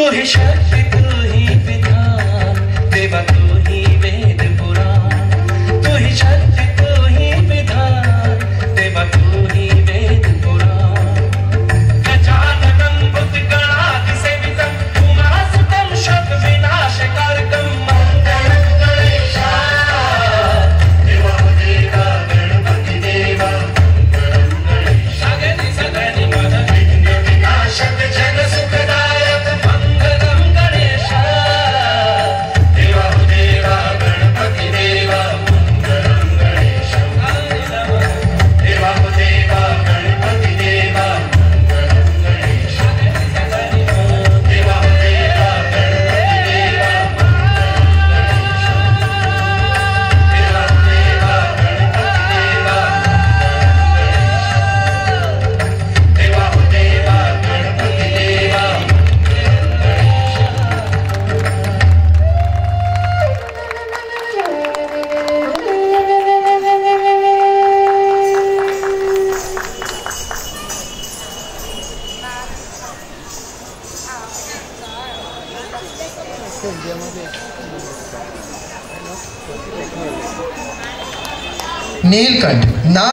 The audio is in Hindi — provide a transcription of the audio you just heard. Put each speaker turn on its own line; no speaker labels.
तू ही शक्ति तू ही
नीलकंठ ना